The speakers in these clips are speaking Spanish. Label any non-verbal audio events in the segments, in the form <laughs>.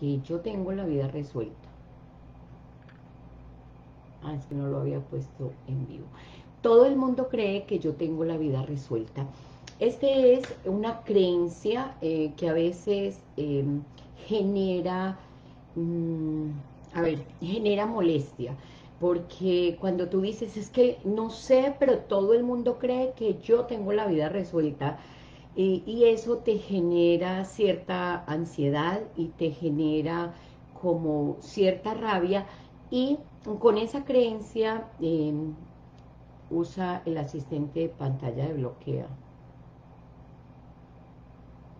que yo tengo la vida resuelta. Ah, es que no lo había puesto en vivo. Todo el mundo cree que yo tengo la vida resuelta. Este es una creencia eh, que a veces em, genera, mm, a ver, genera molestia. Porque cuando tú dices, es que no sé, pero todo el mundo cree que yo tengo la vida resuelta, y eso te genera cierta ansiedad y te genera como cierta rabia, y con esa creencia em, usa el asistente de pantalla de bloquea.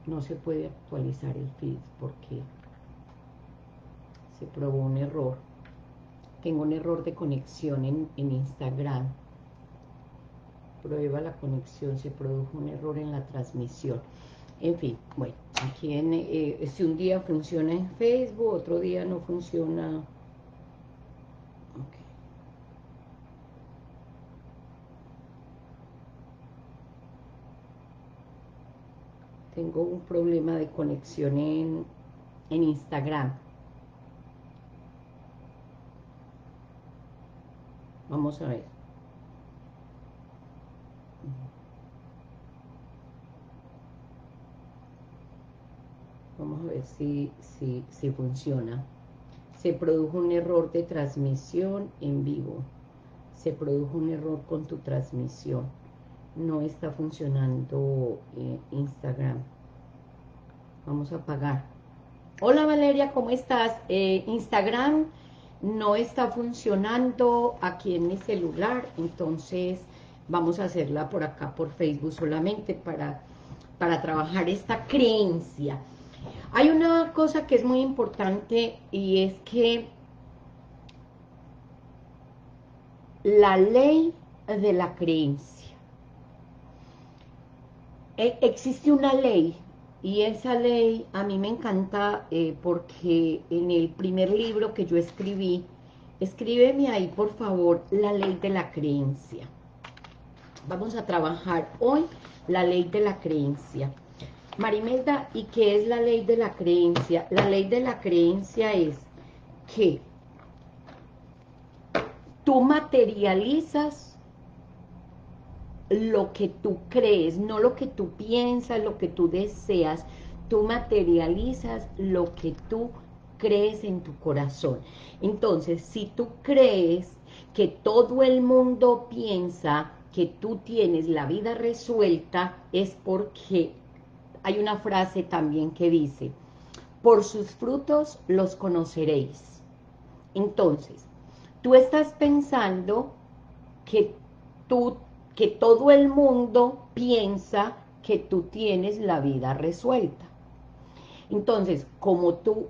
No se puede actualizar el feed porque se probó un error. Tengo un error de conexión en, Instagram. Prueba la conexión, se produjo un error en la transmisión. En fin, bueno, aquí en, eh, si un día funciona en Facebook, otro día no funciona tengo un problema de conexión en, en Instagram. Vamos a ver. Vamos a ver si, si, funciona. Se produjo un error de transmisión en vivo. Se produjo un error con tu transmisión no está funcionando eh, Instagram. Vamos a apagar. Hola Valeria, ¿cómo estás? Eh, Instagram no está funcionando aquí en mi celular, entonces vamos a hacerla por acá, por Facebook solamente para, para trabajar esta creencia. Hay una cosa que es muy importante y es que la ley de la creencia e, existe una ley y esa ley a mí me encanta eh, porque en el primer libro que yo escribí, escríbeme ahí por favor la ley de la creencia. Vamos a trabajar hoy la ley de la creencia. Marimelda, ¿y qué es la ley de la creencia? La ley de la creencia es que tú materializas lo que tú crees, no lo que tú piensas, lo que tú deseas, tú materializas lo que tú crees en tu corazón. Entonces, si tú crees que todo el mundo piensa que tú tienes la vida resuelta, es porque hay una frase también que dice, por sus frutos los conoceréis. Entonces, tú estás pensando que tú que todo el mundo piensa que tú tienes la vida resuelta. Entonces, como tú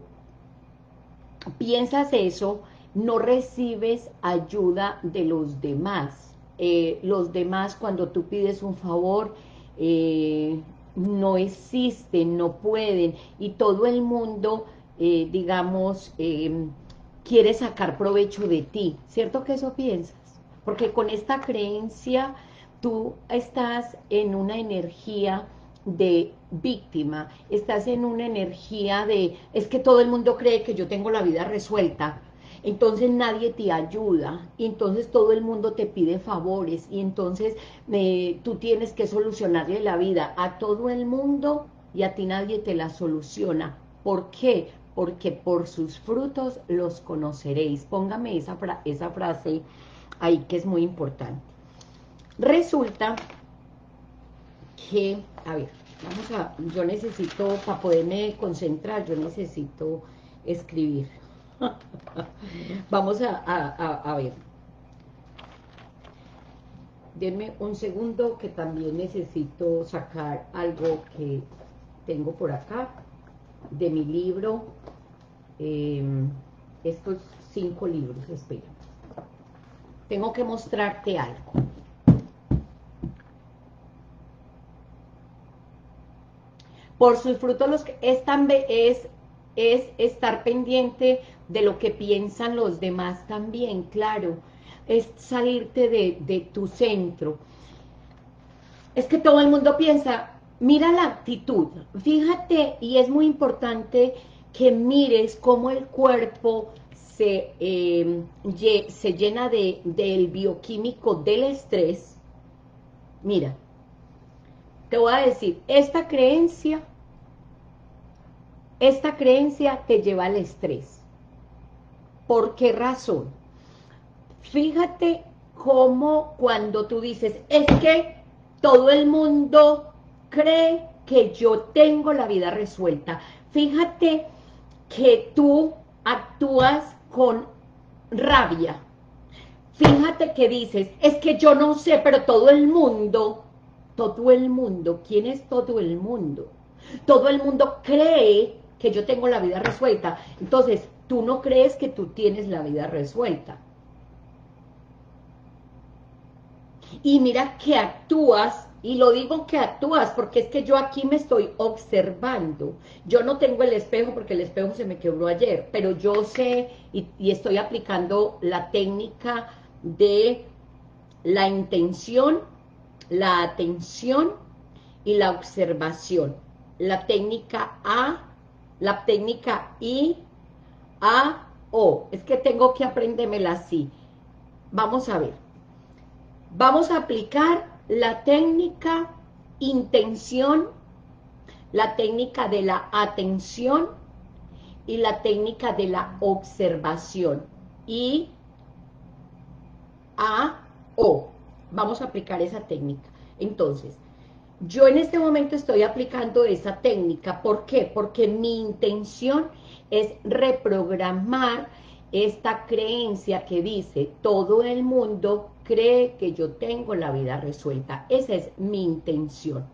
piensas eso, no recibes ayuda de los demás. Eh, los demás, cuando tú pides un favor, eh, no existen, no pueden, y todo el mundo, eh, digamos, quiere sacar provecho de ti. ¿Cierto que eso piensas? Porque con esta creencia tú estás en una energía de víctima, estás en una energía de, es que todo el mundo cree que yo tengo la vida resuelta, entonces nadie te ayuda, y entonces todo el mundo te pide favores, y entonces tú tienes que solucionarle la vida a todo el mundo, y a ti nadie te la soluciona. ¿Por qué? Porque por sus frutos los conoceréis. Póngame esa, esa frase ahí que es muy importante. Resulta que, a ver, vamos a, yo necesito, para poderme concentrar, yo necesito escribir. <laughs> vamos a, a, ver. Denme un segundo que también necesito sacar algo que tengo por acá de mi libro. Em, estos cinco libros, espera. Tengo que mostrarte algo. Por sus frutos los que es, es, es estar pendiente de lo que piensan los demás también, claro. Es salirte de, de tu centro. Es que todo el mundo piensa, mira la actitud. Fíjate, y es muy importante que mires cómo el cuerpo se, eh, se llena de, del bioquímico del estrés, mira, te voy a decir, esta creencia, esta creencia te lleva al estrés. ¿Por qué razón? Fíjate cómo cuando tú dices, es que todo el mundo cree que yo tengo la vida resuelta. Fíjate que tú actúas con rabia. Fíjate que dices, es que yo no sé, pero todo el mundo, todo el mundo, ¿quién es todo el mundo? Todo el mundo cree que yo tengo la vida resuelta. Entonces, tú no crees que tú tienes la vida resuelta. Y mira que actúas y lo digo que actúas porque es que yo aquí me estoy observando. Yo no tengo el espejo porque el espejo se me quebró ayer, pero yo sé y, estoy aplicando la técnica de la intención, la atención y la observación. La técnica A, la técnica I, A, O. Es que tengo que aprendérmela así. Vamos a ver. Vamos a aplicar la técnica intención, la técnica de la atención y la técnica de la observación. Y A, O. Vamos a aplicar esa técnica. Entonces, yo en este momento estoy aplicando esa técnica. ¿Por qué? Porque mi intención es reprogramar esta creencia que dice todo el mundo cree que yo tengo la vida resuelta. Esa es mi intención.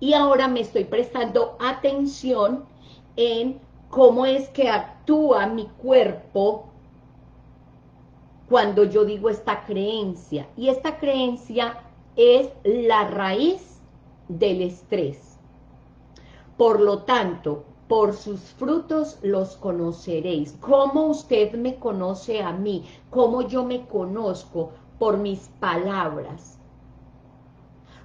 Y ahora me estoy prestando atención en cómo es que actúa mi cuerpo cuando yo digo esta creencia. Y esta creencia es la raíz del estrés. Por lo tanto, por sus frutos los conoceréis. ¿Cómo usted me conoce a mí? ¿Cómo yo me conozco? por mis palabras,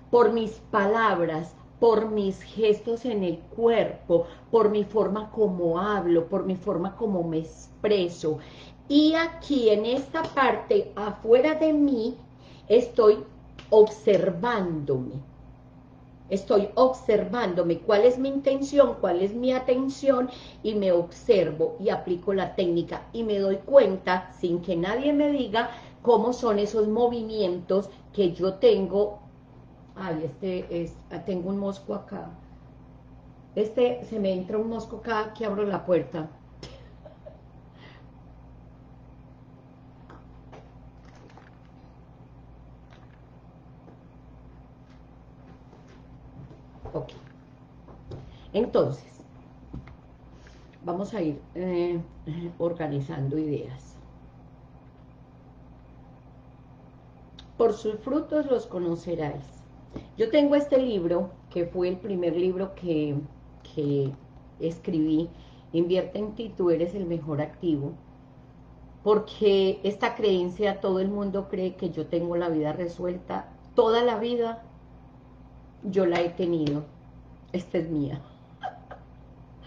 por mis palabras, por mis gestos en el cuerpo, por mi forma como hablo, por mi forma como me expreso. Y aquí en esta parte, afuera de mí, estoy observándome. Estoy observándome cuál es mi intención, cuál es mi atención y me observo y aplico la técnica y me doy cuenta, sin que nadie me diga, cómo son esos movimientos que yo tengo. Ay, este es, tengo un mosco acá. Este, se me entra un mosco acá que abro la puerta. Ok. Entonces, vamos a ir eh, organizando ideas. por sus frutos los conoceráis. Yo tengo este libro, que fue el primer libro que, escribí, Invierte en ti, tú eres el mejor activo, porque esta creencia, todo el mundo cree que yo tengo la vida resuelta, toda la vida yo la he tenido, esta es mía.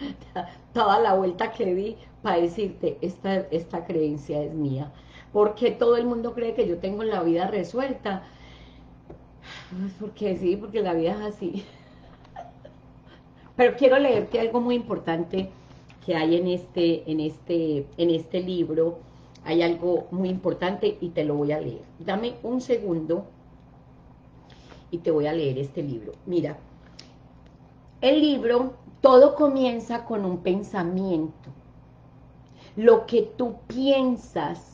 <laughs> Toda la vuelta que di para decirte, esta, esta creencia es mía porque todo el mundo cree que yo tengo la vida resuelta? Pues porque sí, porque la vida es así. <laughs> Pero quiero leerte algo muy importante que hay en este, en este, en este libro. Hay algo muy importante y te lo voy a leer. Dame un segundo y te voy a leer este libro. Mira, el libro, todo comienza con un pensamiento. Lo que tú piensas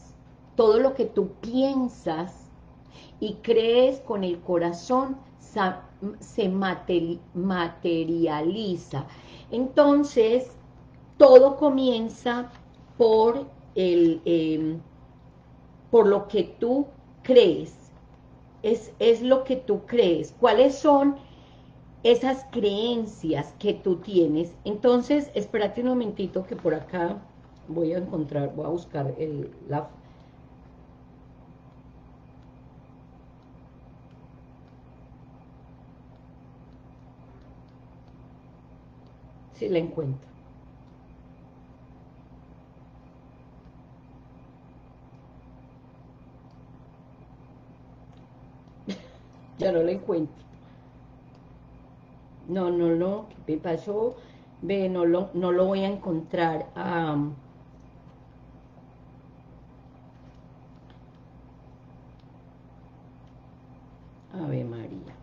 todo lo que tú piensas y crees con el corazón se materializa. Entonces, todo comienza por, el, em, por lo que tú crees. Es, es lo que tú crees. ¿Cuáles son esas creencias que tú tienes? Entonces, espérate un momentito que por acá voy a encontrar, voy a buscar el, la, si la encuentro. Ya no lo encuentro. No, no, no, ¿qué me pasó? Ve, no lo, no lo voy a encontrar. a Ave María.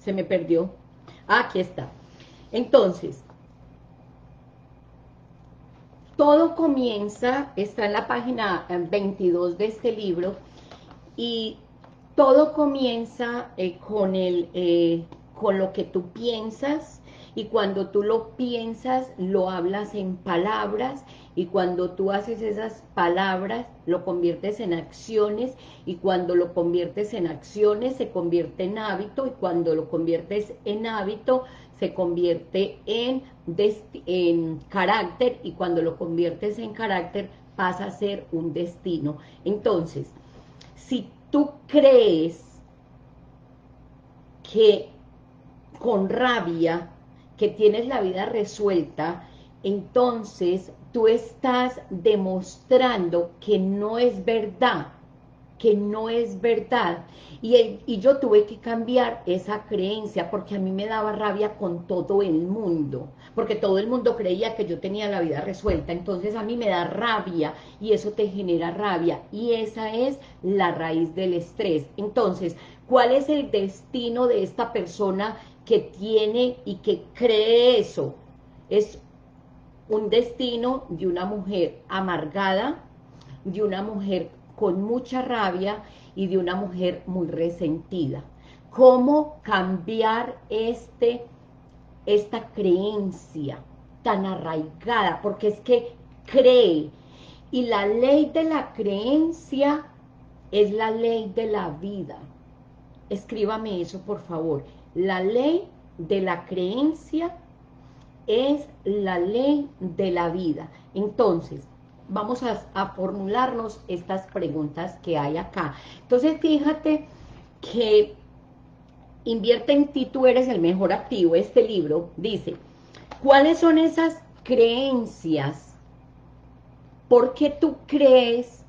Se me perdió. Ah, aquí está. Entonces, todo comienza, está en la página 22 de este libro, y todo comienza eh, con, el, eh, con lo que tú piensas, y cuando tú lo piensas, lo hablas en palabras, y cuando tú haces esas palabras, lo conviertes en acciones, y cuando lo conviertes en acciones, se convierte en hábito, y cuando lo conviertes en hábito, se convierte en, en carácter, y cuando lo conviertes en carácter, pasa a ser un destino. Entonces, si tú crees que con rabia, que tienes la vida resuelta, entonces tú estás demostrando que no es verdad, que no es verdad. Y, yo tuve que cambiar esa creencia porque a mí me daba rabia con todo el mundo, porque todo el mundo creía que yo tenía la vida resuelta, entonces a mí me da rabia y eso te genera rabia y esa es la raíz del estrés. Entonces, ¿cuál es el destino de esta persona que tiene y que cree eso? Es un destino de una mujer amargada, de una mujer con mucha rabia y de una mujer muy resentida. ¿Cómo cambiar este, esta creencia tan arraigada? Porque es que cree. Y la ley de la creencia es la ley de la vida. Escríbame eso, por favor. La ley de la creencia es la ley de la vida. Entonces, vamos a, formularnos estas preguntas que hay acá. Entonces, fíjate que Invierte en ti, tú eres el mejor activo. Este libro dice, ¿cuáles son esas creencias? ¿Por qué tú crees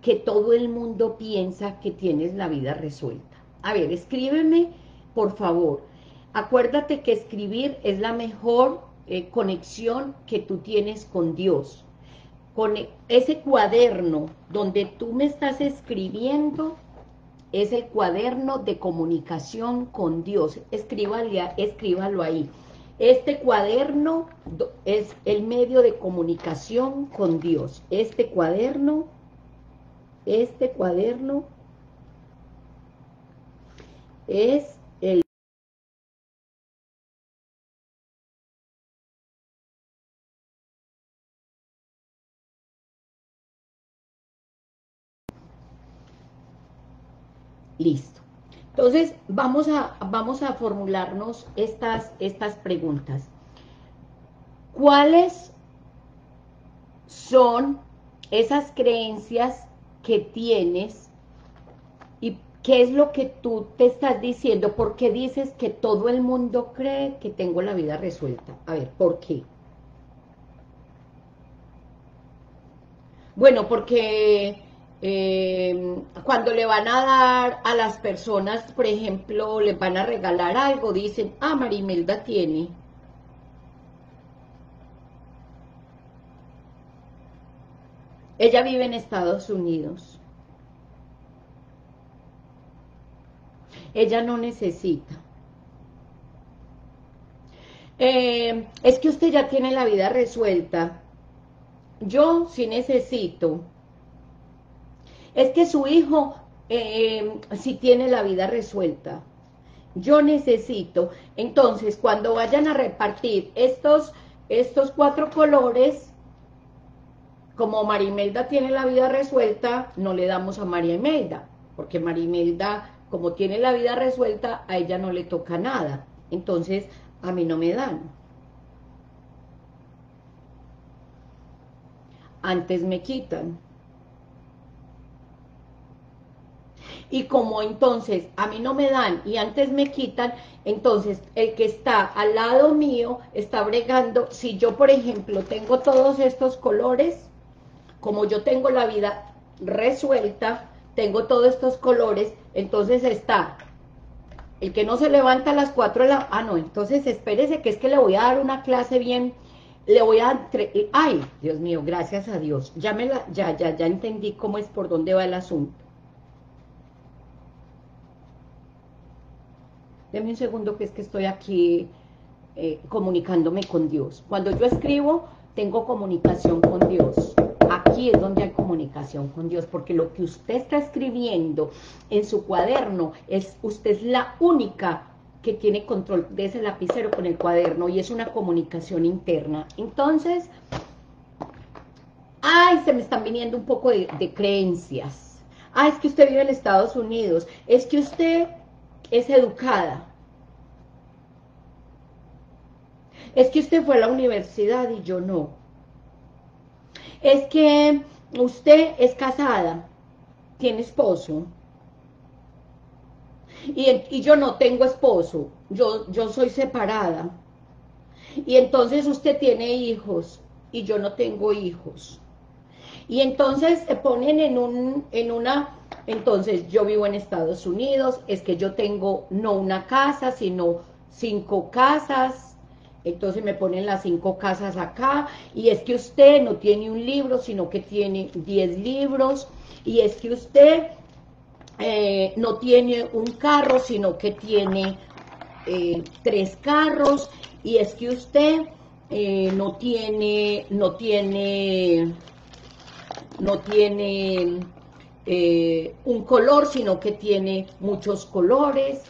que todo el mundo piensa que tienes la vida resuelta? A ver, escríbeme, por favor. Acuérdate que escribir es la mejor eh, conexión que tú tienes con Dios. Con ese cuaderno donde tú me estás escribiendo, es el cuaderno de comunicación con Dios. escríbalo ahí. Este cuaderno es el medio de comunicación con Dios. Este cuaderno, este cuaderno es Listo. Entonces, vamos a, vamos a formularnos estas, estas preguntas. ¿Cuáles son esas creencias que tienes y qué es lo que tú te estás diciendo? ¿Por qué dices que todo el mundo cree que tengo la vida resuelta? A ver, ¿por qué? Bueno, porque eh, cuando le van a dar a las personas, por ejemplo, les van a regalar algo, dicen, ah, Marimelda tiene. Ella vive en Estados Unidos. Ella no necesita. Eh, es que usted ya tiene la vida resuelta. Yo sí necesito es que su hijo eh, si tiene la vida resuelta. Yo necesito, entonces, cuando vayan a repartir estos, estos cuatro colores, como Marimelda tiene la vida resuelta, no le damos a María Imelda, porque Marimelda, como tiene la vida resuelta, a ella no le toca nada. Entonces, a mí no me dan. Antes me quitan. Y como entonces a mí no me dan y antes me quitan, entonces el que está al lado mío está bregando, si yo por ejemplo tengo todos estos colores, como yo tengo la vida resuelta, tengo todos estos colores, entonces está el que no se levanta a las 4 de la... Ah, no, entonces espérese que es que le voy a dar una clase bien... Le voy a... Ay, Dios mío, gracias a Dios. Ya, me la, ya, ya, ya entendí cómo es por dónde va el asunto. Deme un segundo que es que estoy aquí eh, comunicándome con Dios. Cuando yo escribo, tengo comunicación con Dios. Aquí es donde hay comunicación con Dios, porque lo que usted está escribiendo en su cuaderno, es usted es la única que tiene control de ese lapicero con el cuaderno y es una comunicación interna. Entonces, ay, se me están viniendo un poco de, de creencias. Ah, es que usted vive en Estados Unidos, es que usted es educada. Es que usted fue a la universidad y yo no. Es que usted es casada, tiene esposo. Y, yo no tengo esposo, yo, yo soy separada. Y entonces usted tiene hijos y yo no tengo hijos. Y entonces se ponen en, un, en una entonces, yo vivo en Estados Unidos, es que yo tengo no una casa, sino cinco casas, entonces me ponen las cinco casas acá, y es que usted no tiene un libro, sino que tiene diez libros, y es que usted eh, no tiene un carro, sino que tiene eh, tres carros, y es que usted eh, no tiene, no tiene, no tiene eh, un color, sino que tiene muchos colores.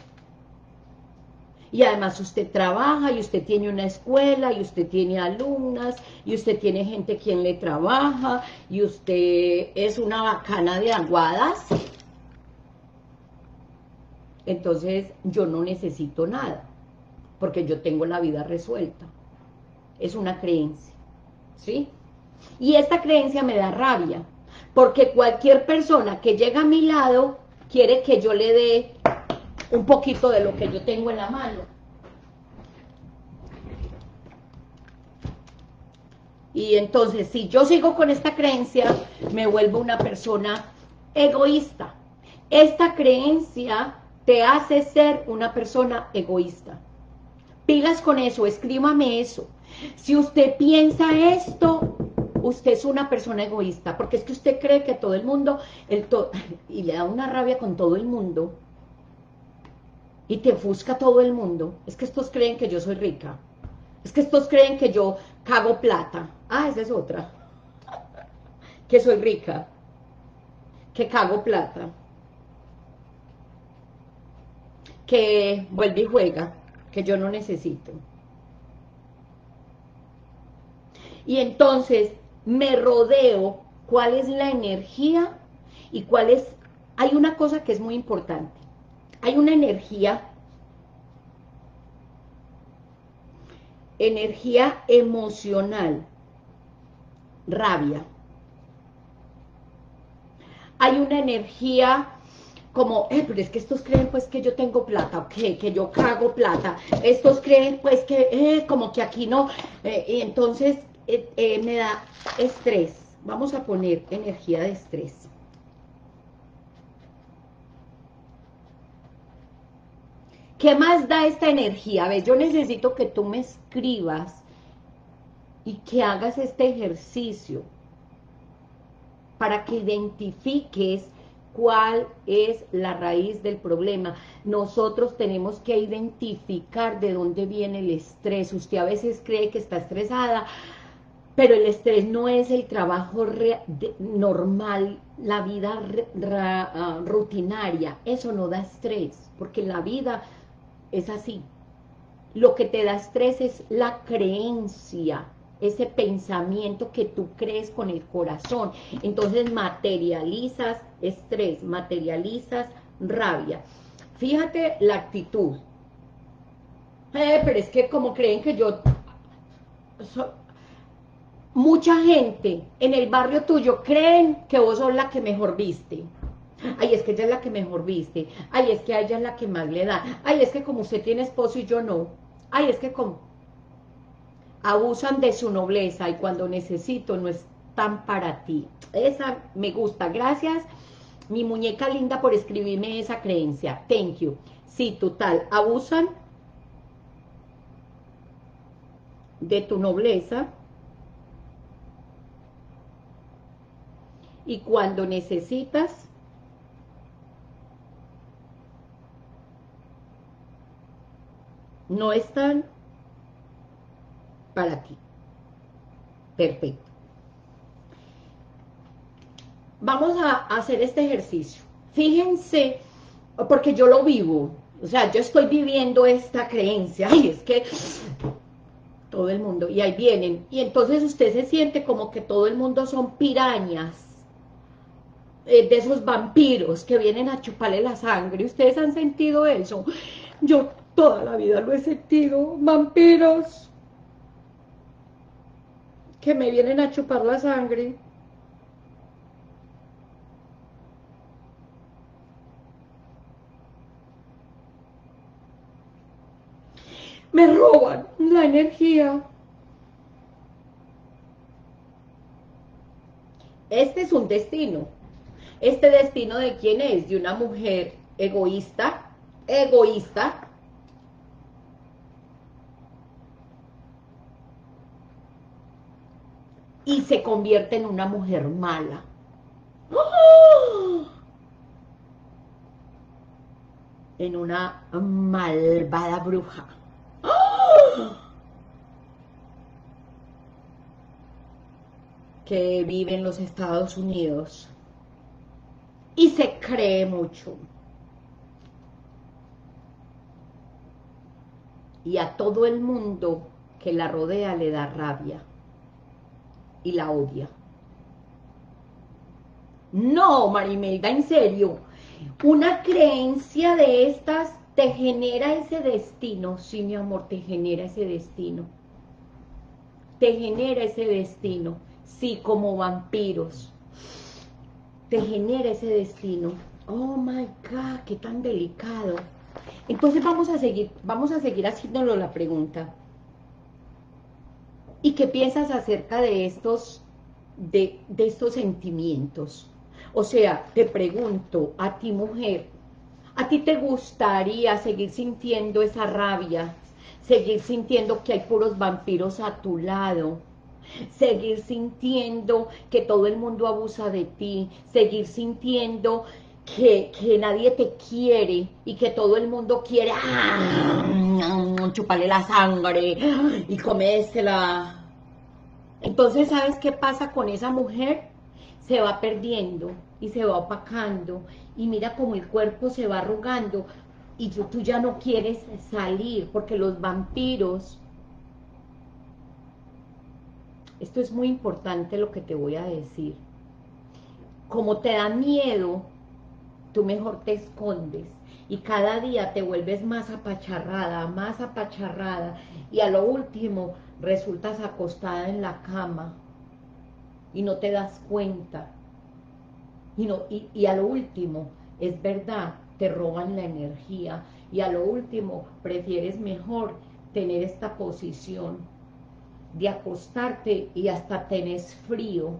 Y además usted trabaja, y usted tiene una escuela, y usted tiene alumnas, y usted tiene gente quien le trabaja, y usted es una bacana de aguadas. Entonces yo no necesito nada, porque yo tengo la vida resuelta. Es una creencia, ¿sí? Y esta creencia me da rabia, porque cualquier persona que llega a mi lado quiere que yo le dé un poquito de lo que yo tengo en la mano. Y entonces, si yo sigo con esta creencia, me vuelvo una persona egoísta. Esta creencia te hace ser una persona egoísta. Pilas con eso, escríbame eso. Si usted piensa esto, usted es una persona egoísta, porque es que usted cree que todo el mundo, el <laughs> y le da una rabia con todo el mundo, y te ofusca todo el mundo, es que estos creen que yo soy rica, es que estos creen que yo cago plata, ah, esa es otra, <laughs> que soy rica, que cago plata, que vuelve y juega, que yo no necesito. Y entonces me rodeo, cuál es la energía y cuál es... Hay una cosa que es muy importante. Hay una energía, energía emocional, rabia. Hay una energía como, eh, pero es que estos creen pues que yo tengo plata, okay, que yo cago plata, estos creen pues que, eh, como que aquí no, eh, y entonces eh, eh, me da estrés. Vamos a poner energía de estrés. ¿Qué más da esta energía? A ver, yo necesito que tú me escribas y que hagas este ejercicio para que identifiques cuál es la raíz del problema. Nosotros tenemos que identificar de dónde viene el estrés. Usted a veces cree que está estresada, pero el estrés no es el trabajo normal, la vida ah, rutinaria, eso no da estrés, porque la vida es así. Lo que te da estrés es la creencia, ese pensamiento que tú crees con el corazón. Entonces materializas estrés, materializas rabia. Fíjate la actitud. Eh, pero es que como creen que yo mucha gente en el barrio tuyo creen que vos sos la que mejor viste. Ay, es que ella es la que mejor viste. Ay, es que a ella es la que más le da. Ay, es que como usted tiene esposo y yo no. Ay, es que como... Abusan de su nobleza y cuando necesito no están para ti. Esa me gusta. Gracias, mi muñeca linda, por escribirme esa creencia. Thank you. Sí, total. Abusan de tu nobleza y cuando necesitas no están para ti. Perfecto. Vamos a hacer este ejercicio. Fíjense, porque yo lo vivo, o sea, yo estoy viviendo esta creencia, ay, es que todo el mundo, y ahí vienen, y entonces usted se siente como que todo el mundo son pirañas, eh, de esos vampiros que vienen a chuparle la sangre, ¿ustedes han sentido eso? Yo toda la vida lo he sentido, vampiros que me vienen a chupar la sangre. Me roban la energía. Este es un destino. ¿Este destino de quién es? De una mujer egoísta, egoísta, y se convierte en una mujer mala. En una malvada bruja. Que vive en los Estados Unidos. Y se cree mucho. Y a todo el mundo que la rodea le da rabia y la odia. No, Marimelda, en serio, una creencia de estas te genera ese destino, sí, mi amor, te genera ese destino. Te genera ese destino, sí, como vampiros. Te genera ese destino. Oh my God, qué tan delicado. Entonces vamos a seguir, vamos a seguir haciéndolo la pregunta. ¿Y qué piensas acerca de estos, de, estos sentimientos? O sea, te pregunto, a ti mujer, ¿a ti te gustaría seguir sintiendo esa rabia? Seguir sintiendo que hay puros vampiros a tu lado, seguir sintiendo que todo el mundo abusa de ti, seguir sintiendo que, que, nadie te quiere y que todo el mundo quiere ¡ah! chuparle la sangre y comérsela. Entonces, ¿sabes qué pasa con esa mujer? Se va perdiendo y se va opacando y mira como el cuerpo se va arrugando y tú ya no quieres salir porque los vampiros... Esto es muy importante lo que te voy a decir. Como te da miedo tú mejor te escondes y cada día te vuelves más apacharrada, más apacharrada y a lo último resultas acostada en la cama y no te das cuenta y, no, y, a lo último, es verdad, te roban la energía y a lo último prefieres mejor tener esta posición de acostarte y hasta tenés frío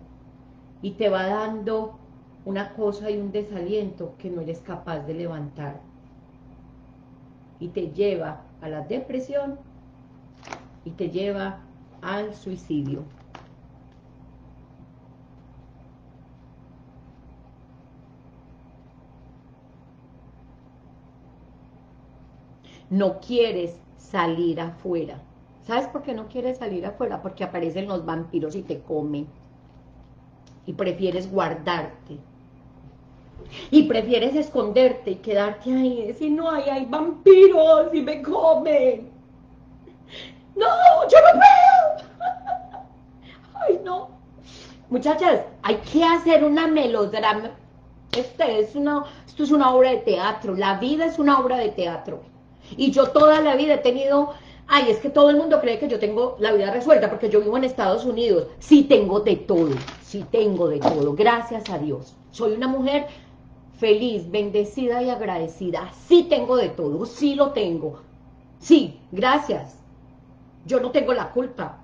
y te va dando una cosa y un desaliento que no eres capaz de levantar. Y te lleva a la depresión y te lleva al suicidio. No quieres salir afuera. ¿Sabes por qué no quieres salir afuera? Porque aparecen los vampiros y te comen. Y prefieres guardarte y prefieres esconderte y quedarte ahí decir, no, hay, hay vampiros y me comen. No, yo no puedo. <laughs> Ay, no. Muchachas, hay que hacer una melodrama. Este es una, esto es una obra de teatro. La vida es una obra de teatro. Y yo toda la vida he tenido... Ay, es que todo el mundo cree que yo tengo la vida resuelta porque yo vivo en Estados Unidos. Sí tengo de todo, sí tengo de todo, gracias a Dios. Soy una mujer feliz, bendecida y agradecida. Sí tengo de todo, sí lo tengo. Sí, gracias. Yo no tengo la culpa.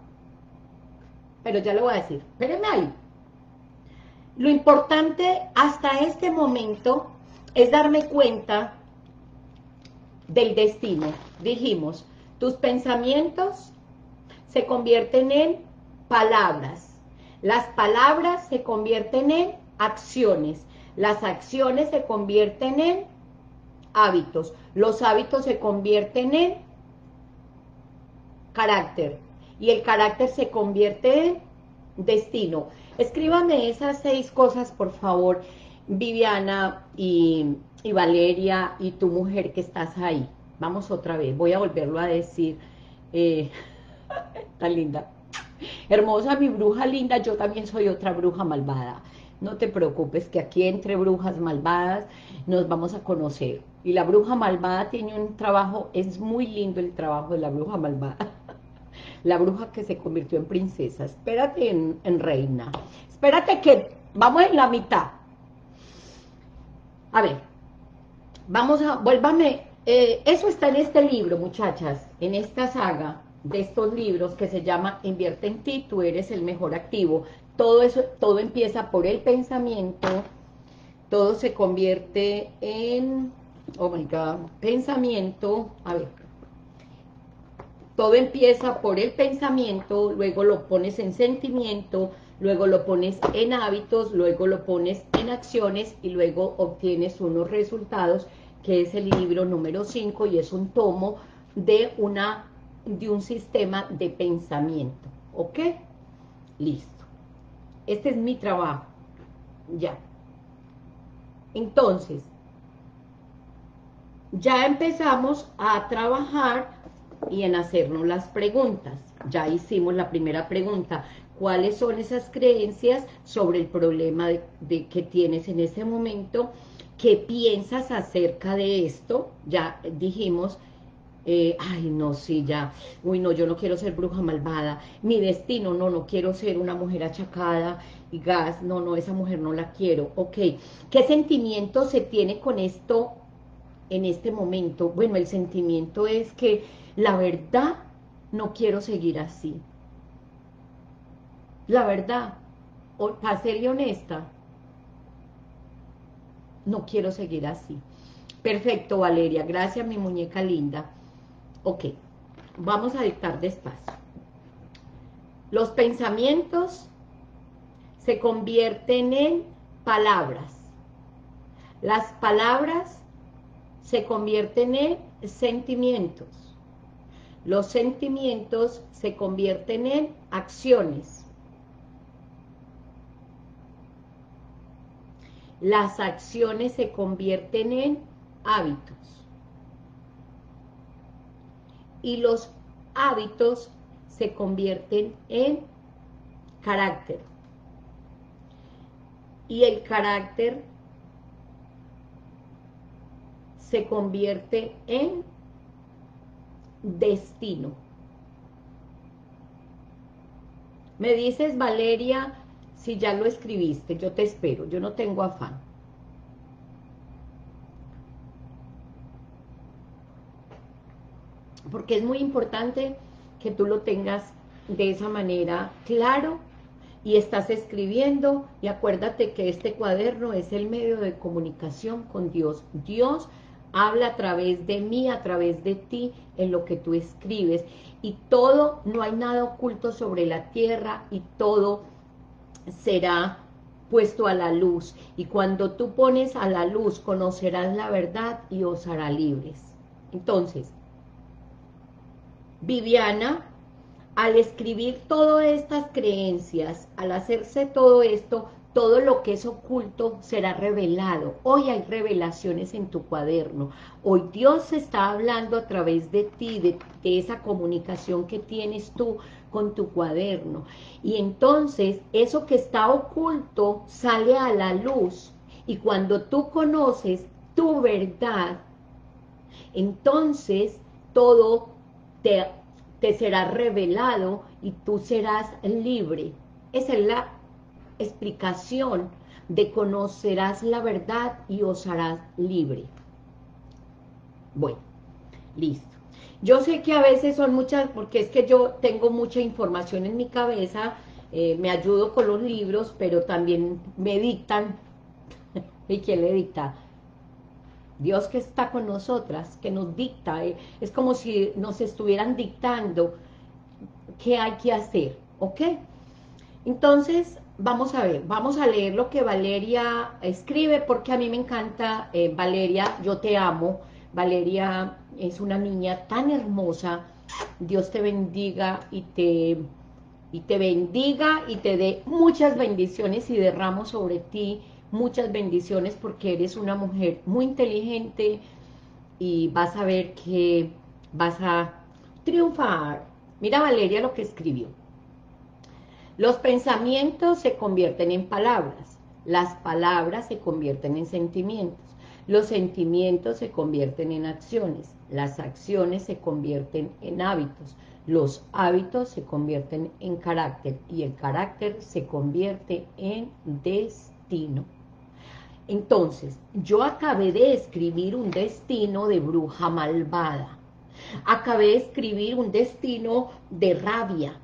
Pero ya lo voy a decir. Espérenme ahí. lo importante hasta este momento es darme cuenta del destino. Dijimos, tus pensamientos se convierten en palabras. Las palabras se convierten en acciones. Las acciones se convierten en hábitos. Los hábitos se convierten en carácter. Y el carácter se convierte en destino. Escríbame esas seis cosas, por favor, Viviana y, Valeria y tu mujer que estás ahí. Vamos otra vez, voy a volverlo a decir. Eh, <laughs> tan linda. Hermosa mi bruja linda, yo también soy otra bruja malvada. No te preocupes que aquí entre brujas malvadas nos vamos a conocer. Y la bruja malvada tiene un trabajo, es muy lindo el trabajo de la bruja malvada. <laughs> La bruja que se convirtió en princesa. Espérate en, reina. Espérate que vamos en la mitad. A ver, vamos a, vuélvame, eh, eso está en este libro, muchachas, en esta saga de estos libros que se llama Invierte en ti, tú eres el mejor activo. Todo eso, todo empieza por el pensamiento, todo se convierte en, oh my God, pensamiento, a ver, todo empieza por el pensamiento, luego lo pones en sentimiento, luego lo pones en hábitos, luego lo pones en acciones y luego obtienes unos resultados, que es el libro número 5 y es un tomo de una de un sistema de pensamiento, ¿ok? Listo. Este es mi trabajo, ya. Entonces, ya empezamos a trabajar y en hacernos las preguntas. Ya hicimos la primera pregunta, ¿cuáles son esas creencias sobre el problema de, que tienes en ese momento? ¿Qué piensas acerca de esto? Ya dijimos, eh, ay, no, sí, ya, uy, no, yo no quiero ser bruja malvada, mi destino, no, no quiero ser una mujer achacada y gas, no, no, esa mujer no la quiero, ok, ¿qué sentimiento se tiene con esto en este momento? Bueno, el sentimiento es que la verdad, no quiero seguir así, la verdad, para ser honesta, no quiero seguir así. Perfecto, Valeria. Gracias, mi muñeca linda. Ok, vamos a dictar despacio. Los pensamientos se convierten en palabras. Las palabras se convierten en sentimientos. Los sentimientos se convierten en acciones. Las acciones se convierten en hábitos y los hábitos se convierten en carácter. Y el carácter se convierte en destino. Me dices, Valeria, si ya lo escribiste, yo te espero, yo no tengo afán. porque es muy importante que tú lo tengas de esa manera claro y estás escribiendo y acuérdate que este cuaderno es el medio de comunicación con Dios. Dios habla a través de mí, a través de ti, en lo que tú escribes. Y todo, no hay nada oculto sobre la tierra y todo será puesto a la luz. Y cuando tú pones a la luz, conocerás la verdad y os hará libres. Entonces, Viviana, al escribir todas estas creencias, al hacerse todo esto, todo lo que es oculto será revelado. Hoy hay revelaciones en tu cuaderno. Hoy Dios está hablando a través de ti, de, de, esa comunicación que tienes tú con tu cuaderno. Y entonces eso que está oculto sale a la luz. Y cuando tú conoces tu verdad, entonces todo te, será revelado y tú serás libre. Esa es la explicación de conocerás la verdad y os harás libre. Bueno, listo. Yo sé que a veces son muchas, porque es que yo tengo mucha información en mi cabeza, eh, me ayudo con los libros, pero también me dictan, <laughs> ¿y quién le dicta? Dios que está con nosotras, que nos dicta, eh, es como si nos estuvieran dictando qué hay que hacer, ¿ok? Entonces, vamos a ver, vamos a leer lo que Valeria escribe, porque a mí me encanta, eh, Valeria, yo te amo, Valeria es una niña tan hermosa, Dios te bendiga y te, y te bendiga y te dé muchas bendiciones y derramo sobre ti muchas bendiciones porque eres una mujer muy inteligente y vas a ver que vas a triunfar. Mira Valeria lo que escribió. Los pensamientos se convierten en palabras, las palabras se convierten en sentimientos, los sentimientos se convierten en acciones, las acciones se convierten en hábitos, los hábitos se convierten en carácter y el carácter se convierte en destino. Entonces, yo acabé de escribir un destino de bruja malvada. Acabé de escribir un destino de rabia.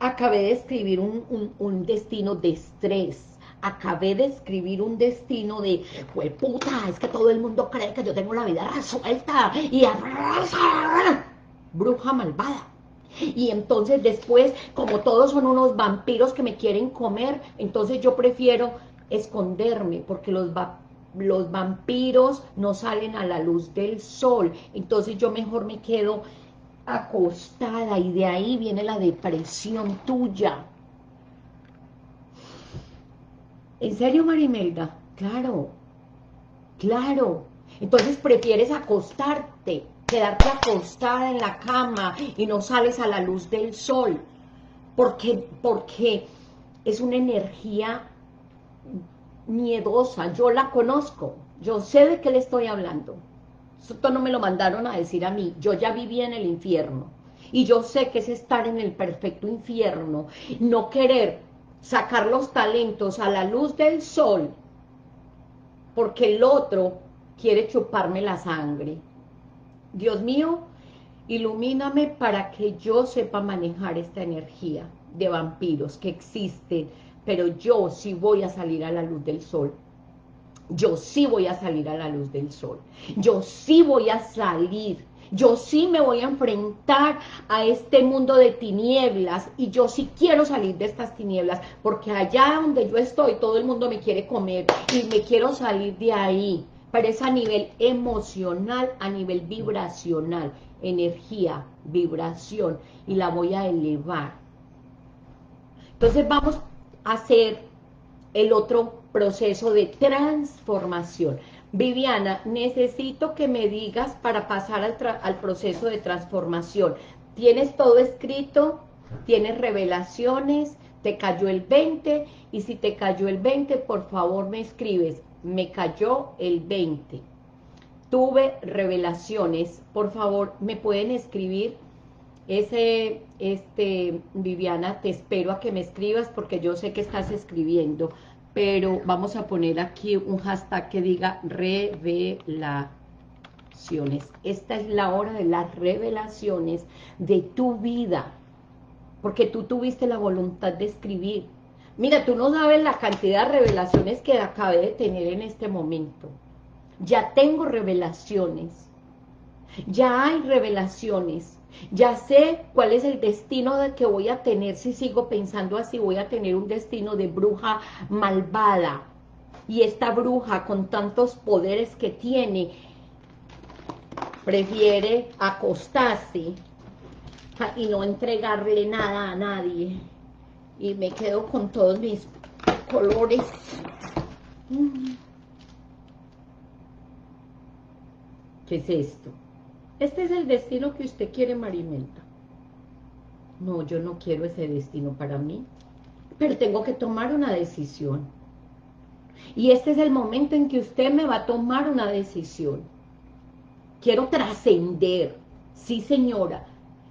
Acabé de escribir un, destino de estrés. Acabé de escribir un destino de, pues puta, es que todo el mundo cree que yo tengo la vida resuelta. Y bruja malvada. Y entonces después, como todos son unos vampiros que me quieren comer, entonces yo prefiero esconderme, porque los, los vampiros no salen a la luz del sol, entonces yo mejor me quedo acostada y de ahí viene la depresión tuya. ¿En serio, Marimelda? Claro, claro. Entonces prefieres acostarte, quedarte acostada en la cama y no sales a la luz del sol. Porque, porque es una energía miedosa, yo la conozco, yo sé de qué le estoy hablando. Esto no me lo mandaron a decir a mí, yo ya viví en el infierno. Y yo sé que es estar en el perfecto infierno, no querer sacar los talentos a la luz del sol, porque el otro quiere chuparme la sangre. Dios mío, ilumíname para que yo sepa manejar esta energía de vampiros que existen, pero yo sí voy a salir a la luz del sol. Yo sí voy a salir a la luz del sol. Yo sí voy a salir. Yo sí me voy a enfrentar a este mundo de tinieblas y yo sí quiero salir de estas tinieblas porque allá donde yo estoy todo el mundo me quiere comer y me quiero salir de ahí. Pero es a nivel emocional, a nivel vibracional, energía, vibración y la voy a elevar. Entonces vamos hacer el otro proceso de transformación. Viviana, necesito que me digas para pasar al, proceso de transformación. ¿Tienes todo escrito? ¿Tienes revelaciones? ¿Te cayó el 20? Y si te cayó el 20, por favor me escribes. Me cayó el 20. Tuve revelaciones. Por favor, ¿me pueden escribir? Ese, este, Viviana, te espero a que me escribas porque yo sé que estás escribiendo, pero vamos a poner aquí un hashtag que diga revelaciones. Esta es la hora de las revelaciones de tu vida, porque tú tuviste la voluntad de escribir. Mira, tú no sabes la cantidad de revelaciones que acabé de tener en este momento. Ya tengo revelaciones. Ya hay revelaciones ya sé cuál es el destino de que voy a tener si sigo pensando así, voy a tener un destino de bruja malvada. Y esta bruja con tantos poderes que tiene, prefiere acostarse y no entregarle nada a nadie. Y me quedo con todos mis colores. ¿Qué es esto? Este es el destino que usted quiere, Marimelda. No, yo no quiero ese destino para mí, pero tengo que tomar una decisión. Y este es el momento en que usted me va a tomar una decisión. Quiero trascender, sí señora,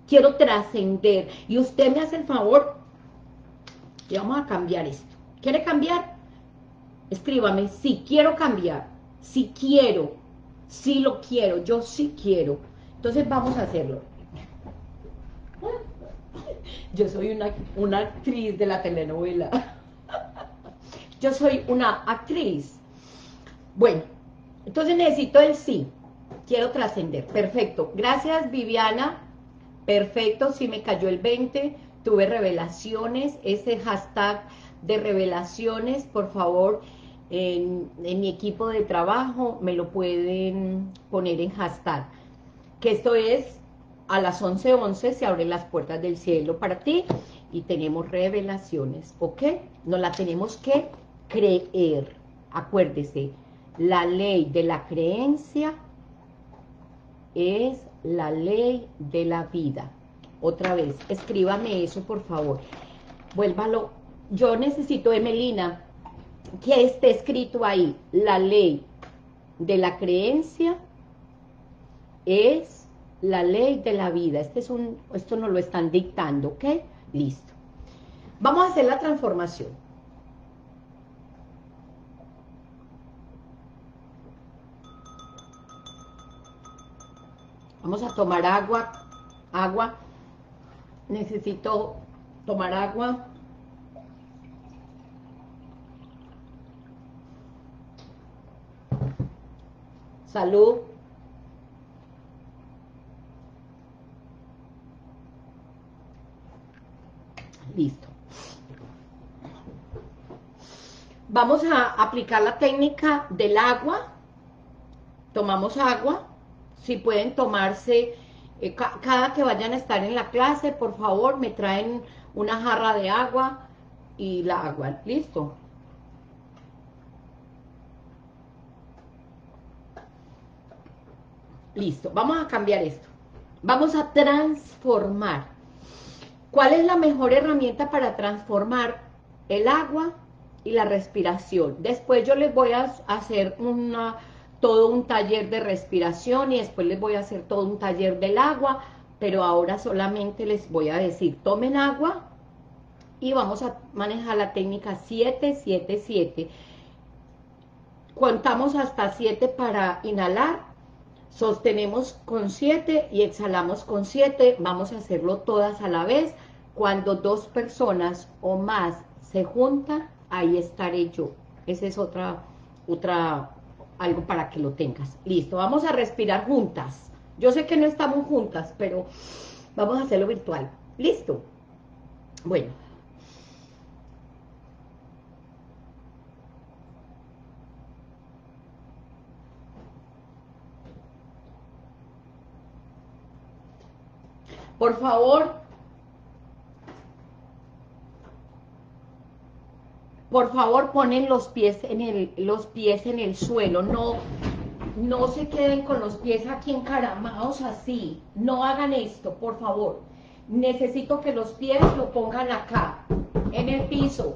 quiero trascender. Y usted me hace el favor, y vamos a cambiar esto. ¿Quiere cambiar? Escríbame, sí, quiero cambiar, sí quiero, sí lo quiero, yo sí quiero. Entonces vamos a hacerlo. Yo soy una, actriz de la telenovela. Yo soy una actriz. Bueno, entonces necesito el sí. Quiero trascender. Perfecto. Gracias, Viviana. Perfecto, sí me cayó el 20. Tuve revelaciones. Ese hashtag de revelaciones, por favor, en, mi equipo de trabajo me lo pueden poner en hashtag. Que esto es a las 11.11 11 se abren las puertas del cielo para ti y tenemos revelaciones, ¿ok? No la tenemos que creer. Acuérdese, la ley de la creencia es la ley de la vida. Otra vez, escríbame eso, por favor. Vuélvalo. Yo necesito, Emelina, que esté escrito ahí, la ley de la creencia es la ley de la vida. Este es un, esto nos lo están dictando, ¿ok? Listo. Vamos a hacer la transformación. Vamos a tomar agua, agua. Necesito tomar agua. Salud. Listo. Vamos a aplicar la técnica del agua. Tomamos agua si pueden tomarse, eh, cada que vayan a estar en la clase, por favor, me traen una jarra de agua y la agua, listo. Listo, vamos a cambiar esto. Vamos a transformar. ¿Cuál es la mejor herramienta para transformar el agua y la respiración? Después yo les voy a hacer todo un taller de respiración y después les voy a hacer todo un taller del agua, pero ahora solamente les voy a decir, tomen agua y vamos a manejar la técnica 777. Contamos hasta 7 para inhalar, sostenemos con 7 y exhalamos con 7, vamos a hacerlo todas a la vez. Cuando dos personas o más se juntan, ahí estaré yo. Esa es otra, otra algo para que lo tengas. Listo, vamos a respirar juntas. Yo sé que no estamos juntas, pero vamos a hacerlo virtual. Listo. Bueno. Por favor, por favor ponen los pies en el, los pies en el suelo, no, no se queden con los pies aquí encaramados así, no hagan esto, por favor. Necesito que los pies lo pongan acá, en el piso,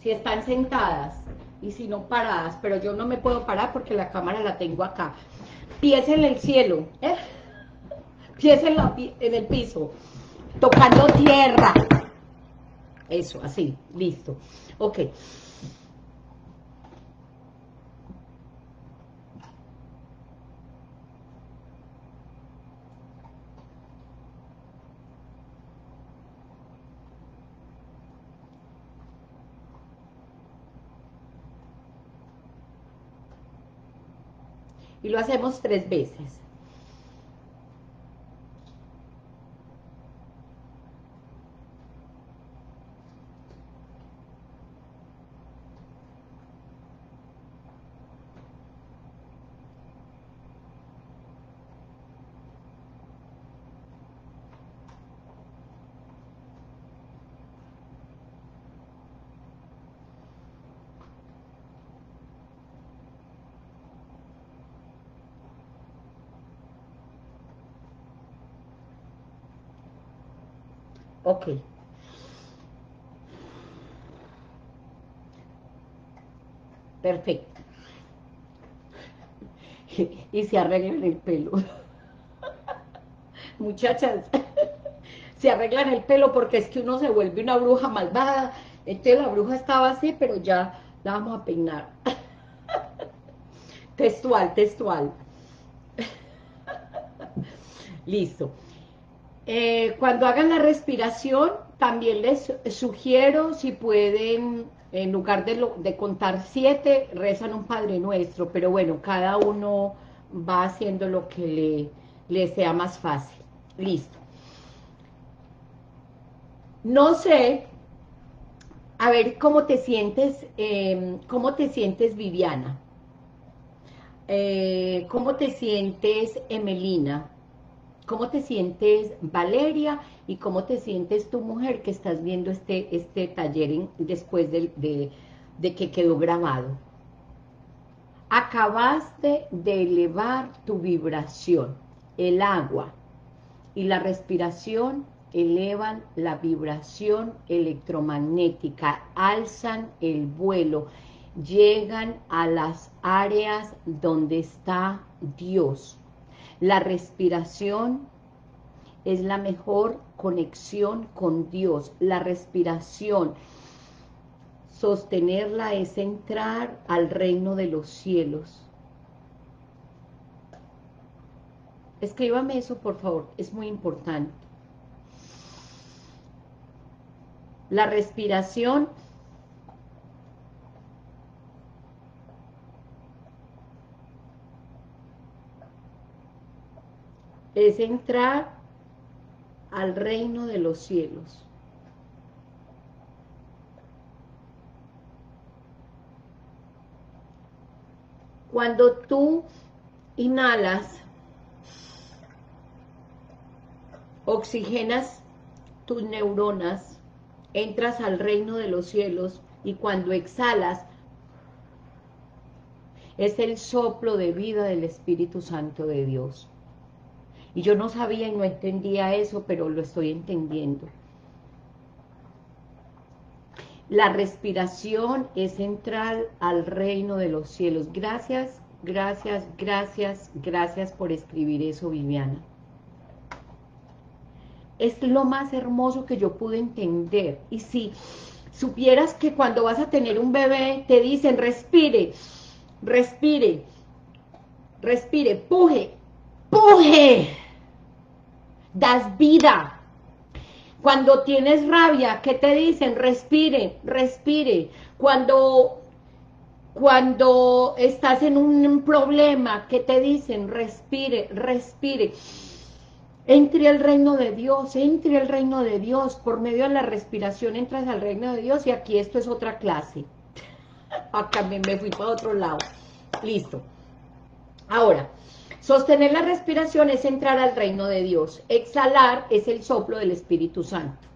si están sentadas, y si no paradas, pero yo no me puedo parar porque la cámara la tengo acá. Pies en el cielo, ¿eh? pies en, en el piso, tocando tierra. Eso, así, listo. Ok. Y lo hacemos tres veces. Ok. Perfecto. <laughs> Y se arreglan el pelo. <laughs> Muchachas, <laughs> se arreglan el pelo porque es que uno se vuelve una bruja malvada. Entonces la bruja estaba así, pero ya la vamos a peinar. Textual, textual. Listo. Eh, cuando hagan la respiración, también les sugiero si pueden, en lugar de, de contar siete, rezan un Padre Nuestro, pero bueno, cada uno va haciendo lo que le, le sea más fácil. Listo. No sé, a ver cómo te sientes, em, cómo te sientes Viviana, eh, cómo te sientes Emelina, cómo te sientes Valeria y cómo te sientes tu mujer que estás viendo este, este taller después de, de que quedó grabado. Acabaste de elevar tu vibración, el agua y la respiración elevan la vibración electromagnética, alzan el vuelo, llegan a las áreas donde está Dios. La respiración es la mejor conexión con Dios. La respiración, sostenerla es entrar al reino de los cielos. Escríbame eso, por favor, es muy importante. La respiración es entrar al reino de los cielos. Cuando tú inhalas, oxigenas tus neuronas, entras al reino de los cielos y cuando exhalas es el soplo de vida del Espíritu Santo de Dios. Y yo no sabía y no entendía eso, pero lo estoy entendiendo. La respiración es entrar al reino de los cielos. Gracias, gracias, gracias, gracias por escribir eso, Viviana es lo más hermoso que yo pude entender. Y si supieras que cuando vas a tener un bebé, te dicen, respire, respire, respire, puje, puje, das vida. Cuando tienes rabia, ¿qué te dicen? Respire, respire. Cuando, cuando estás en un problema, ¿qué te dicen? Respire, respire entre al reino de Dios, entre al reino de Dios, por medio de la respiración entras al reino de Dios y aquí esto es otra clase. <laughs> Acá me fui para otro lado. Listo. Ahora, sostener la respiración es entrar al reino de Dios. Exhalar es el soplo del Espíritu Santo.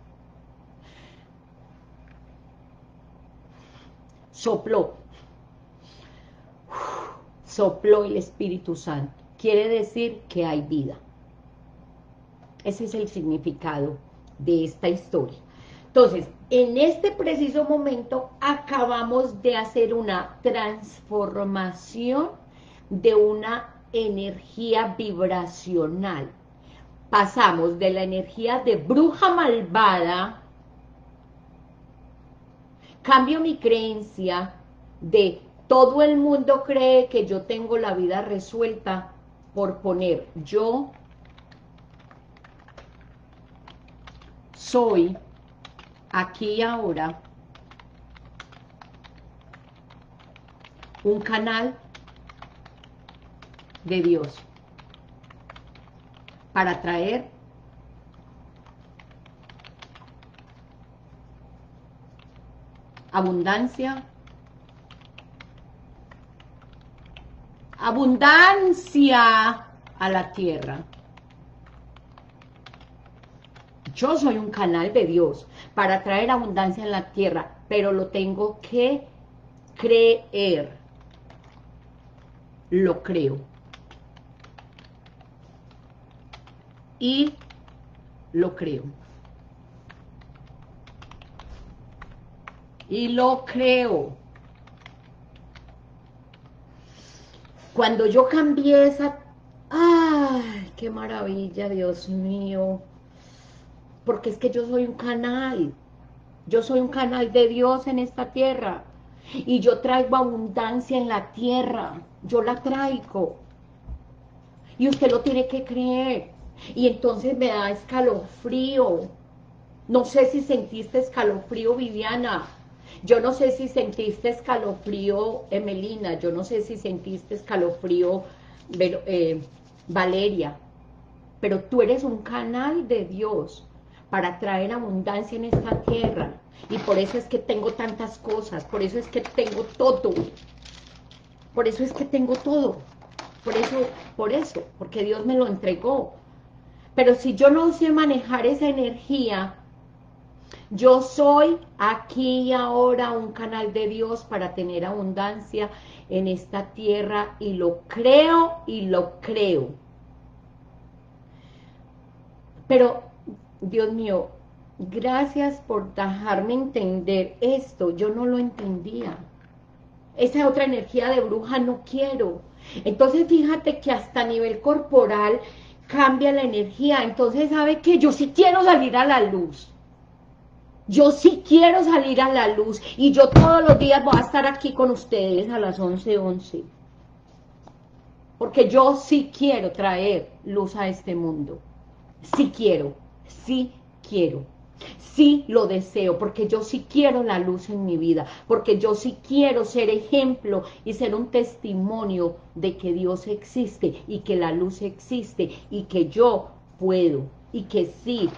Sopló. Sopló el Espíritu Santo. Quiere decir que hay vida. Ese es el significado de esta historia. Entonces, en este preciso momento acabamos de hacer una transformación de una energía vibracional. Pasamos de la energía de bruja malvada, cambio mi creencia de todo el mundo cree que yo tengo la vida resuelta por poner yo soy aquí y ahora un canal de Dios para traer abundancia abundancia a la tierra yo soy un canal de Dios para traer abundancia en la tierra, pero lo tengo que creer. Lo creo. Y lo creo. Y lo creo. Cuando yo cambié esa... ¡Ay, qué maravilla, Dios mío! porque es que yo soy un canal, yo soy un canal de Dios en esta tierra, y yo traigo abundancia en la tierra, yo la traigo, y usted lo tiene que creer, Y entonces me da escalofrío. No sé si sentiste escalofrío, Viviana. Yo no sé si sentiste escalofrío, Emelina. Yo no sé si sentiste escalofrío, eh, Valeria. Pero tú eres un canal de Dios para traer abundancia en esta tierra. Y por eso es que tengo tantas cosas, por eso es que tengo todo. Por eso es que tengo todo. Por eso, por eso, porque Dios me lo entregó. Pero si yo no sé manejar esa energía, yo soy aquí y ahora un canal de Dios para tener abundancia en esta tierra y lo creo y lo creo. Pero Dios mío, gracias por dejarme entender esto, yo no lo entendía. Esa otra energía de bruja no quiero. Entonces fíjate que hasta a nivel corporal cambia la energía. Entonces sabe que yo sí quiero salir a la luz. Yo sí quiero salir a la luz y yo todos los días voy a estar aquí con ustedes a las 11.11. 11. Porque yo sí quiero traer luz a este mundo. Sí quiero sí quiero, sí lo deseo, porque yo sí quiero la luz en mi vida, porque yo sí quiero ser ejemplo y ser un testimonio de que Dios existe y que la luz existe y que yo puedo y que sí,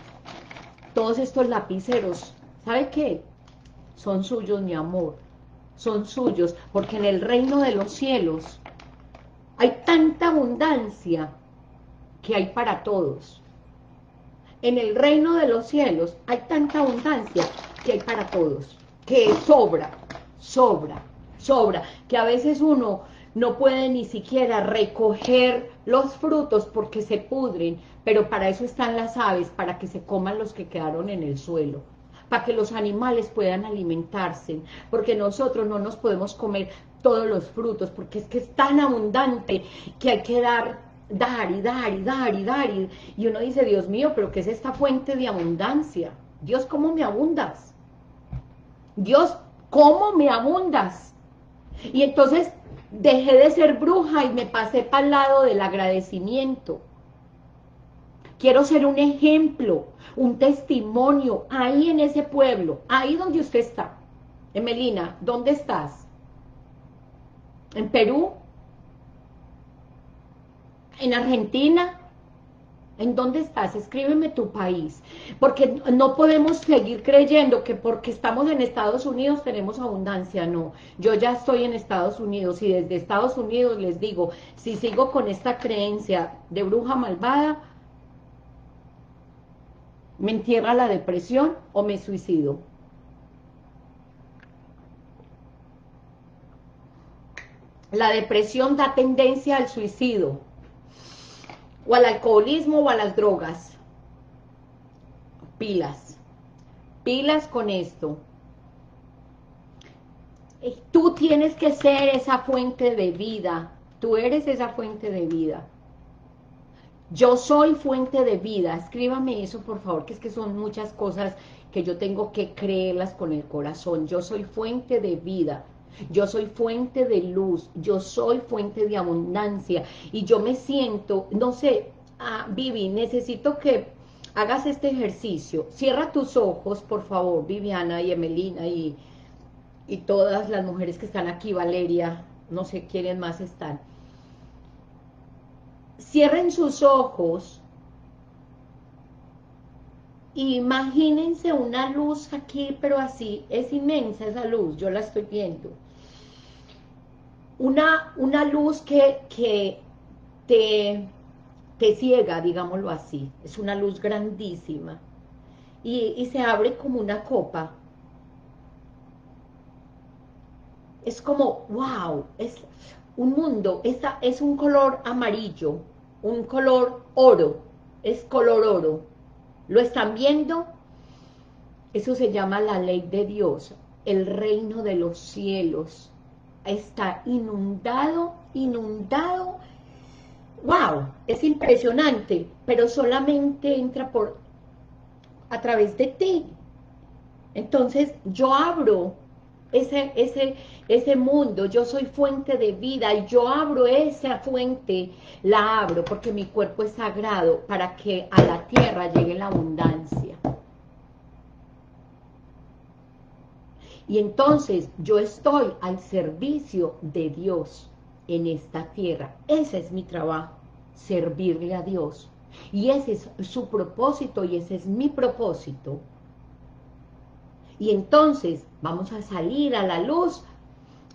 todos estos lapiceros, ¿sabe qué? Son suyos, mi amor, son suyos, porque en el reino de los cielos hay tanta abundancia que hay para todos en el reino de los cielos hay tanta abundancia que hay para todos, que sobra, sobra, sobra, que a veces uno no puede ni siquiera recoger los frutos porque se pudren, pero para eso están las aves, para que se coman los que quedaron en el suelo, para que los animales puedan alimentarse, porque nosotros no nos podemos comer todos los frutos, porque es que es tan abundante que hay que dar dar y dar y dar y dar. Y, uno dice, Dios mío, pero ¿qué es esta fuente de abundancia? Dios, ¿cómo me abundas? Dios, ¿cómo me abundas? Y entonces dejé de ser bruja y me pasé para el lado del agradecimiento. Quiero ser un ejemplo, un testimonio, ahí en ese pueblo, ahí donde usted está. Emelina, ¿dónde estás? ¿En Perú? En Argentina, ¿En dónde estás? Escríbeme tu país. Porque no podemos seguir creyendo que porque estamos en Estados Unidos tenemos abundancia. No, yo ya estoy en Estados Unidos y desde Estados Unidos les digo, si sigo con esta creencia de bruja malvada, me entierra la depresión o me suicido. La depresión da tendencia al suicidio o al alcoholismo o a las drogas. Pilas. Pilas con esto. Tú tienes que ser esa fuente de vida. Tú eres esa fuente de vida. Yo soy fuente de vida. Escríbame eso, por favor, que es que son muchas cosas que yo tengo que creerlas con el corazón. Yo soy fuente de vida yo soy fuente de luz, yo soy fuente de abundancia y yo me siento, no sé, ah, Vivi, necesito que hagas este ejercicio. Cierra tus ojos, por favor, Viviana y Emelina y, y todas las mujeres que están aquí, Valeria, no sé quiénes más están. Cierren sus ojos imagínense una luz aquí, pero así, es inmensa esa luz, yo la estoy viendo una, una luz que, que te, te ciega, digámoslo así, es una luz grandísima, y, se abre como una copa, es como, wow, es un mundo, esa es un color amarillo, un color oro, es color oro. ¿Lo están viendo? Eso se llama la ley de Dios, el reino de los cielos está inundado, inundado. ¡Wow! Es impresionante, pero solamente entra por a través de ti. Entonces yo abro ese, ese, ese mundo, yo soy fuente de vida y yo abro esa fuente, la abro porque mi cuerpo es sagrado para que a la tierra llegue la abundancia. Y entonces yo estoy al servicio de Dios en esta tierra. Ese es mi trabajo, servirle a Dios. Y ese es su propósito y ese es mi propósito. Y entonces vamos a salir a la luz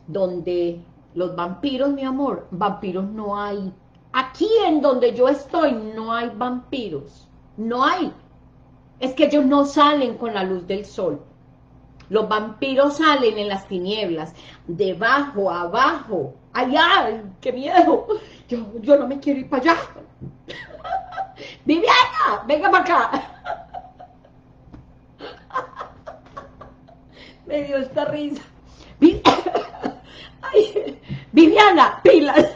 donde los vampiros, mi amor, vampiros no hay. Aquí en donde yo estoy no hay vampiros, no hay. Es que ellos no salen con la luz del sol. Los vampiros salen en las tinieblas, debajo, abajo, allá, qué miedo. Yo, yo no me quiero ir para allá. <laughs> Viviana, venga para acá. <laughs> Me dio esta risa. <laughs> Viviana, pilas.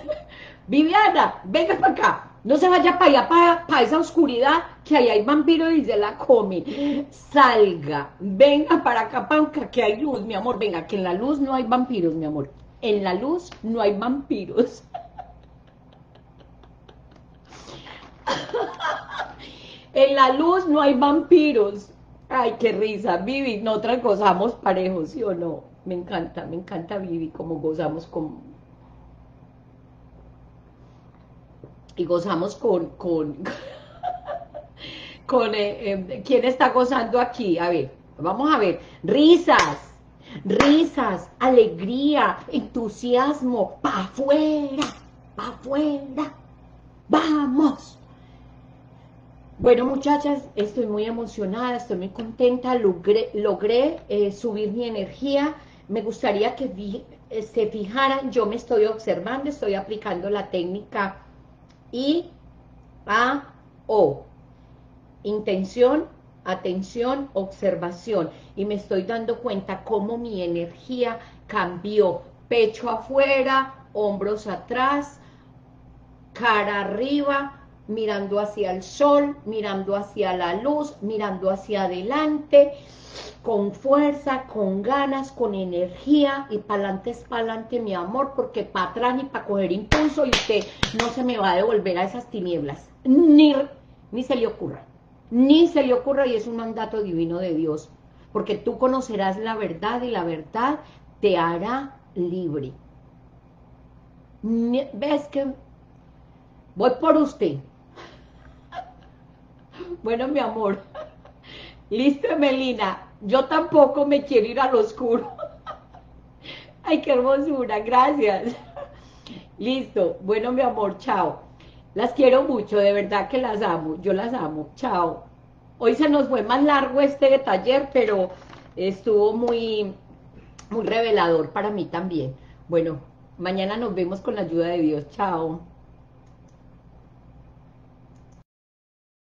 Viviana, venga para acá. No se vaya para allá, para, esa oscuridad, que ahí hay vampiros y se la comen. Salga, venga para acá, panca, que hay luz, mi amor. Venga, que en la luz no hay vampiros, mi amor. En la luz no hay vampiros. <laughs> en la luz no hay vampiros. Ay, qué risa, Vivi, nosotras gozamos parejos, ¿sí o no? Me encanta, me encanta Vivi, como gozamos con... Y gozamos con, <laughs> con eh, eh, ¿Quién está gozando aquí? A ver, vamos a ver. Risas, risas, alegría, entusiasmo, pa' afuera, pa' afuera. ¡Vamos! Bueno, muchachas, estoy muy emocionada, estoy muy contenta, logré, eh, subir mi energía. Me gustaría que se fijaran, yo me estoy observando, estoy aplicando la técnica I, A, O. Intención, atención, observación. Y me estoy dando cuenta cómo mi energía cambió. Pecho afuera, hombros atrás, cara arriba, mirando hacia el sol, mirando hacia la luz, mirando hacia adelante, con fuerza, con ganas, con energía, y para adelante es para adelante, mi amor, porque para atrás ni para coger impulso, y usted no se me va a devolver a esas tinieblas, ni, ni se le ocurra, ni se le ocurra, y es un mandato divino de Dios, porque tú conocerás la verdad, y la verdad te hará libre. ¿Ves que voy por usted? Bueno, mi amor. Listo, Melina. Yo tampoco me quiero ir al oscuro. Ay, qué hermosura. Gracias. Listo. Bueno, mi amor, chao. Las quiero mucho, de verdad que las amo. Yo las amo. Chao. Hoy se nos fue más largo este taller, pero estuvo muy, muy revelador para mí también. Bueno, mañana nos vemos con la ayuda de Dios. Chao.